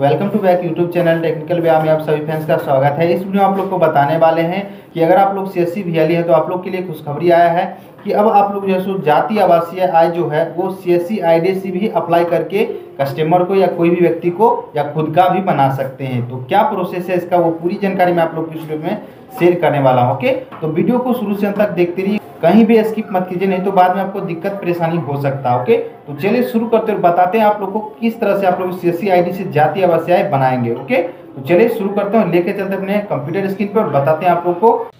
Welcome to back YouTube channel technical Vyayam में आप सभी फैंस का स्वागत है। इस वीडियो आप लोग को बताने वाले हैं कि अगर आप लोग सी एस है तो आप लोग के लिए खुशखबरी आया है कि अब आप लोग जो है सो जाति आवासीय आय जो है वो सी एस सी भी अप्लाई करके कस्टमर को या कोई भी व्यक्ति को या खुद का भी बना सकते हैं। तो क्या प्रोसेस है इसका वो पूरी जानकारी मैं आप लोग इस वीडियो में शेयर करने वाला हूँ ओके तो वीडियो को शुरू से अंत तक देखते रहिए। कहीं भी स्किप मत कीजिए, नहीं तो बाद में आपको दिक्कत, परेशानी हो सकता है ओके तो चलिए शुरू करते हुए बताते हैं आप लोग को किस तरह से आप लोग सी एस से जाति आवासीय बनाएँगे ओके तो चलिए शुरू करते हैं लेके चलते अपने कंप्यूटर स्क्रीन पर बताते हैं आप लोग को।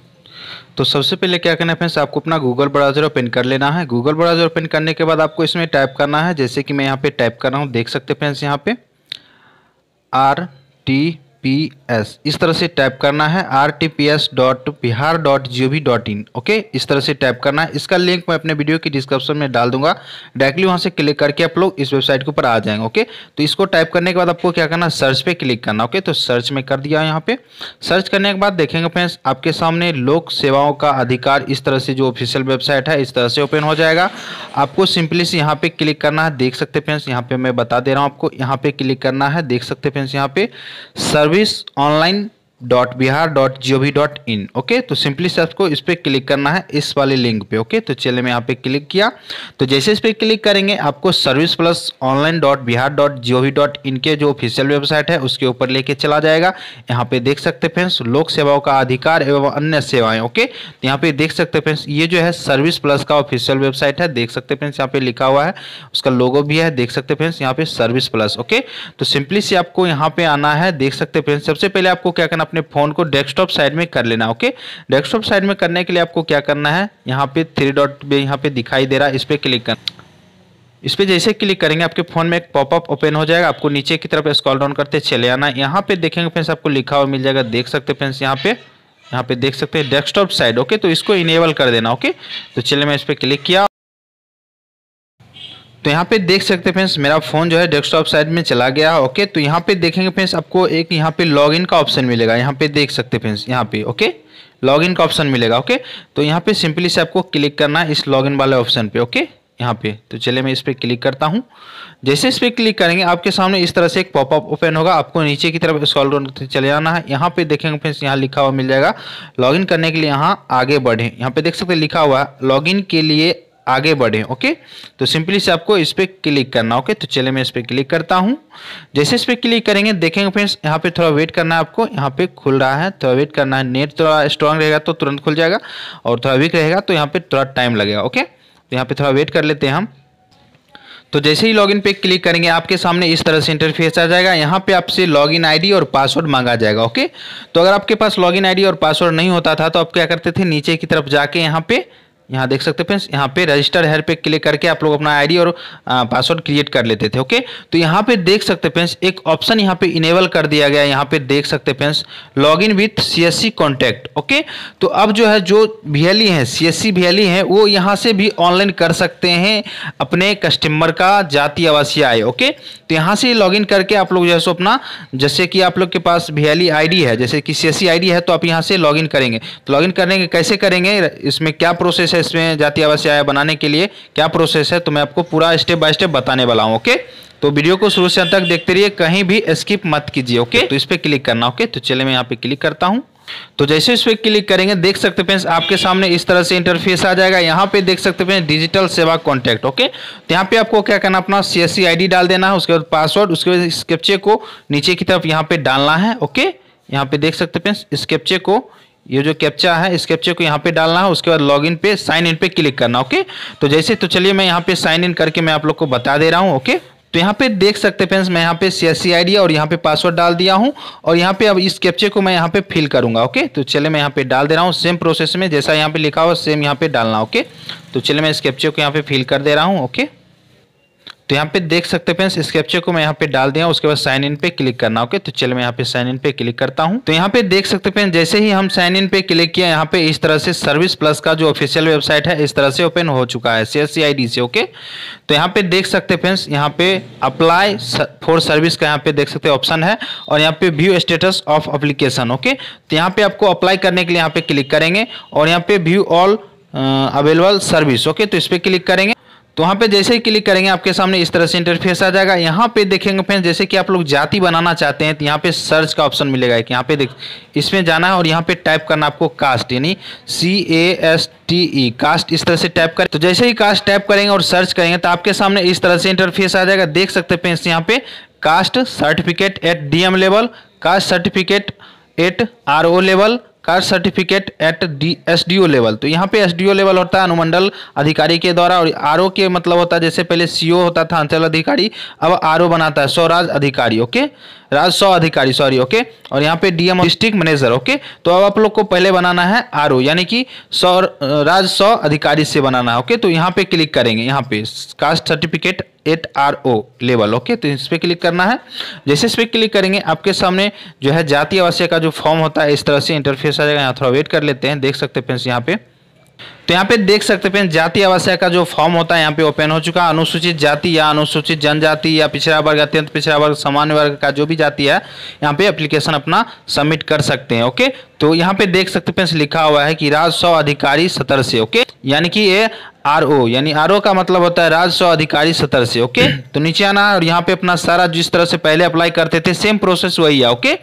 तो सबसे पहले क्या करना है फ्रेंड्स आपको अपना गूगल ब्राउज़र ओपन कर लेना है। गूगल ब्राउज़र ओपन करने के बाद आपको इसमें टाइप करना है, जैसे कि मैं यहाँ पे टाइप कर रहा हूँ, देख सकते हैं फ्रेंड्स यहाँ पे। आर टी पी एस इस तरह से टाइप करना है R T P S dot Bihar dot G O V dot in okay इस तरह से टाइप करना है। इसका लिंक मैं अपने वीडियो की डिस्क्रिप्शन में डाल दूँगा। डायरेक्टली वहाँ से क्लिक करके आप लोग इस वेबसाइट के ऊपर आ जाएँगे ओके तो इसको टाइप करने के बाद आपको क्या करना सर्च पे क्लिक करना ओके तो सर्च में कर दिया यहाँ पे। सर्च करने के बाद देखेंगे फ्रेंड्स आपके सामने लोक सेवाओं का अधिकार इस तरह से जो ऑफिशियल वेबसाइट है, इस तरह से ओपन हो जाएगा। आपको सिंपली से यहाँ पे क्लिक करना है। देख सकते फ्रेंड्स यहाँ पे मैं बता दे रहा हूँ आपको। यहाँ पे क्लिक करना है। देख सकते फ्रेंड्स यहाँ पे service online dot Bihar dot G O V dot in okay तो सिंपली से आपको इस पर क्लिक करना है, इस वाले लिंक पे ओके तो चलिए मैं यहाँ पे क्लिक किया। तो जैसे इस पर क्लिक करेंगे, आपको service plus online dot Bihar dot G O V dot in के जो ऑफिशियल वेबसाइट है, उसके ऊपर लेके चला जाएगा। यहाँ पे देख सकते फ्रेंड्स लोक सेवाओं का अधिकार एवं अन्य सेवाएँ ओके तो यहाँ पे देख सकते फ्रेंड्स ये जो है सर्विस प्लस का ऑफिशियल वेबसाइट है, देख सकते फ्रेंड्स यहाँ पे लिखा हुआ है, उसका लोगो भी है, देख सकते फ्रेंड्स यहाँ पे सर्विस प्लस ओके तो सिंपली से आपको यहाँ पे आना है, देख सकते फ्रेंड्स सबसे पहले आपको क्या करना अपने फ़ोन को डेस्कटॉप साइड में कर लेना, ओके? डेस्कटॉप साइड में करने के लिए आपको क्या करना है? यहाँ पे थ्री डॉट पे, यहाँ पे दिखाई दे रहा है, इस पर क्लिक करना। इस पर जैसे क्लिक करेंगे, आपके फ़ोन में एक पॉपअप ओपन हो जाएगा, आपको नीचे की तरफ़ स्कॉल डाउन करते चले आना। यहाँ पे देखेंगे फ्रेंड्स आपको लिखा हुआ मिल जाएगा, देख सकते फ्रेंड्स यहाँ पे यहाँ पे देख सकते हैं, डेस्कटॉप साइड, ओके? तो इसको इनेबल कर देना, ओके? तो चलिए मैं इस पर क्लिक किया। तो यहाँ पे देख सकते हैं फ्रेंड्स मेरा फ़ोन जो है डेस्कटॉप साइड में चला गया है ओके तो यहाँ पे देखेंगे फ्रेंड्स आपको एक यहाँ पे लॉगिन का ऑप्शन मिलेगा। यहाँ पे देख सकते हैं फ्रेंड्स यहाँ पे ओके लॉगिन का ऑप्शन मिलेगा ओके तो यहाँ पे सिंपली से आपको क्लिक करना है इस लॉगिन वाले ऑप्शन पे ओके यहाँ पे तो चलिए मैं इस पर क्लिक करता हूँ। जैसे इस पर क्लिक करेंगे, आपके सामने इस तरह से एक पॉपअप ओपन होगा। आपको नीचे की तरफ़ स्क्रॉल डाउन चले जाना है। यहाँ पे देखेंगे फ्रेंड्स यहाँ लिखा हुआ मिल जाएगा लॉगिन करने के लिए यहाँ आगे बढ़े। यहाँ पे देख सकते हैं लिखा हुआ है लॉगिन के लिए आगे बढ़े, ओके? तो सिंपली से आपको इस पर क्लिक करना, ओके? तो चलिए मैं इस पर क्लिक करता हूँ। जैसे इस पर क्लिक करेंगे, देखेंगे फ्रेंड्स, यहाँ पे थोड़ा वेट करना है आपको। यहाँ पे खुल रहा है, थोड़ा वेट करना है। नेट थोड़ा स्ट्रांग रहेगा तो तुरंत खुल जाएगा और थोड़ा वीक रहेगा तो यहाँ पे थोड़ा टाइम लगेगा, ओके? तो यहाँ पे थोड़ा वेट कर लेते हैं हम। तो जैसे ही लॉगिन पे क्लिक करेंगे, आपके सामने इस तरह से इंटरफेस आ जाएगा। यहाँ पे आपसे लॉगिन आईडी और पासवर्ड मांगा जाएगा, ओके? तो अगर आपके पास लॉगिन आईडी और पासवर्ड नहीं होता था तो आप क्या करते थे? नीचे की तरफ़ जाके यहाँ पे यहाँ देख सकते हैं फ्रेंड्स यहाँ पे रजिस्टर हेयर पे क्लिक करके आप लोग अपना आईडी और पासवर्ड क्रिएट कर लेते थे ओके तो यहाँ पे देख सकते हैं फ्रेंड्स एक ऑप्शन यहाँ पे इनेबल कर दिया गया है। यहाँ पे देख सकते हैं friends login with C S C contact okay तो अब जो है, जो वी हैं सी एस सी वी हैं, वो यहाँ से भी ऑनलाइन कर सकते हैं अपने कस्टमर का जाति आवासीय आय ओके तो यहाँ से लॉगिन करके आप लोग जो है सो अपना, जैसे कि आप लोग के पास वी आई है, जैसे कि सी एस सी है तो आप यहाँ से लॉगिन करेंगे। तो लॉगिन करने के कैसे करेंगे? इसमें क्या प्रोसेस है इसमें जाति आवासीय आय बनाने के लिए क्या प्रोसेस है तो मैं आपको पूरा स्टेप बाय स्टेप बताने वाला हूँ ओके तो वीडियो को शुरू से अंत तक देखते रहिए, कहीं भी स्किप मत कीजिए ओके तो इस पर क्लिक करना ओके तो चलिए मैं यहाँ पे क्लिक करता हूँ। तो जैसे इस पर क्लिक करेंगे, देख सकते हैं आपके सामने इस तरह से इंटरफेस आ जाएगा। यहाँ पे देख सकते हैं डिजिटल सेवा कॉन्टैक्ट ओके तो यहाँ पे आपको क्या करना अपना सी एस डाल देना है, उसके बाद पासवर्ड उसके बाद इस कैप्चे को नीचे की तरफ़ यहाँ पे डालना है ओके यहाँ पे देख सकते हैं इस कैप्चे को ये जो कैप्चा है इस कैप्चे को यहाँ पे डालना है उसके बाद लॉगिन पे साइन इन पे क्लिक करना ओके तो जैसे तो चलिए मैं यहाँ पे साइन इन करके मैं आप लोग को बता दे रहा हूँ ओके तो यहाँ पे देख सकते हैं फ्रेंड्स मैं यहाँ पे सी एस और यहाँ पे पासवर्ड डाल दिया हूँ और यहाँ पे अब इस कैप्चे को मैं यहाँ पे फिल करूँगा ओके तो चलिए मैं यहाँ पे डाल दे रहा हूँ सेम प्रोसेस में जैसा यहाँ पे लिखा हुआ सेम यहाँ पे डालना ओके तो चलिए मैं इस कैप्चे को यहाँ पे फिल कर दे रहा हूँ ओके तो यहाँ पे देख सकते हैं इस कैप्चर को मैं यहाँ पे डाल दिया उसके बाद साइन इन पे क्लिक करना ओके तो चलिए मैं यहाँ पे साइन इन पे क्लिक करता हूँ तो यहाँ पे देख सकते हैं जैसे ही हम साइन इन पे क्लिक किया यहाँ पे इस तरह से सर्विस प्लस का जो ऑफिशियल वेबसाइट है इस तरह से ओपन हो चुका है सी सी ओके तो यहाँ पे देख सकते हैं फ्रेंड्स यहाँ पे अप्लाई फॉर सर्विस का यहाँ पे देख सकते ऑप्शन है और यहाँ पे view status of application okay तो यहाँ पे आपको अप्लाई करने के लिए यहाँ पे क्लिक करेंगे और यहाँ पे view all available service okay तो इस पर क्लिक करेंगे तो वहाँ पे जैसे ही क्लिक करेंगे, आपके सामने इस तरह से इंटरफेस आ जाएगा। यहाँ पे देखेंगे फ्रेंड्स जैसे कि आप लोग जाति बनाना चाहते हैं तो यहाँ पे सर्च का ऑप्शन मिलेगा। कि यहाँ पे देख, इसमें जाना है और यहाँ पे टाइप करना आपको कास्ट यानी C A S T E caste इस तरह से टाइप करें। तो जैसे ही कास्ट टाइप करेंगे और सर्च करेंगे तो आपके सामने इस तरह से इंटरफेस आ जाएगा। देख सकते हैं फ्रेंड्स यहाँ पे caste certificate at DM level caste certificate at RO level caste certificate at D S D O level तो यहाँ पे एस डी ओ लेवल होता है अनुमंडल अधिकारी के द्वारा और आर ओ के मतलब होता है, जैसे पहले सी ओ होता था, अंचल अधिकारी, अब आर ओ बनाता है, स्वराज अधिकारी ओके राज सौ अधिकारी सॉरी ओके और यहाँ पे डीएम डिस्ट्रिक्ट मैनेजर ओके तो अब आप लोग को पहले बनाना है आर ओ यानी कि सौ राज सौ अधिकारी से बनाना है ओके तो यहाँ पे क्लिक करेंगे, यहाँ पे। Caste certificate at R O level okay तो इस पर क्लिक करना है। जैसे इस पर क्लिक करेंगे, आपके सामने जो है जाति आवासीय का जो फॉर्म होता है, इस तरह से इंटरफेस आ जाएगा। यहाँ थोड़ा वेट कर लेते हैं। देख सकते फ्रेंड्स यहाँ पे। तो यहाँ पे देख सकते हैं जाति आवासीय का जो फॉर्म होता है, यहाँ पे ओपन हो चुका। है अनुसूचित जाति या अनुसूचित जनजाति या पिछड़ा वर्ग, अत्यंत पिछड़ा वर्ग, सामान्य वर्ग का जो भी जाति है, यहाँ पे एप्लीकेशन अपना सबमिट कर सकते हैं ओके तो यहाँ पे देख सकते हैं लिखा हुआ है कि राजस्व अधिकारी सतर से ओके यानी कि ये आर ओ यानी आर ओ का मतलब होता है राजस्व अधिकारी सतर से ओके तो नीचे आना और यहाँ पे अपना सारा जिस तरह से पहले अप्लाई करते थे सेम प्रोसेस वही है ओके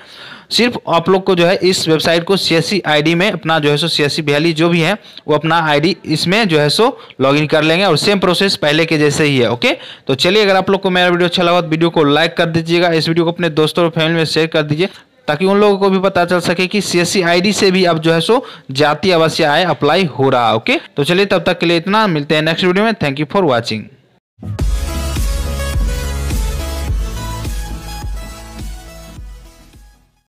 सिर्फ़ आप लोग को जो है इस वेबसाइट को सी एस सी में अपना जो है सो सी सी जो भी है, वो अपना आईडी इसमें जो है सो लॉगिन कर लेंगे और सेम प्रोसेस पहले के जैसे ही है ओके तो चलिए, अगर आप लोग को मेरा वीडियो अच्छा लगा तो वीडियो को लाइक कर दीजिएगा, इस वीडियो को अपने दोस्तों और फैमिली में शेयर कर दीजिए। ताकि उन लोगों को भी पता चल सके कि सी सी से भी अब जो है सो जाति आवासीय आय अप्लाई हो रहा है ओके तो चलिए तब तक के लिए इतना, मिलते हैं नेक्स्ट वीडियो में। Thank you for watching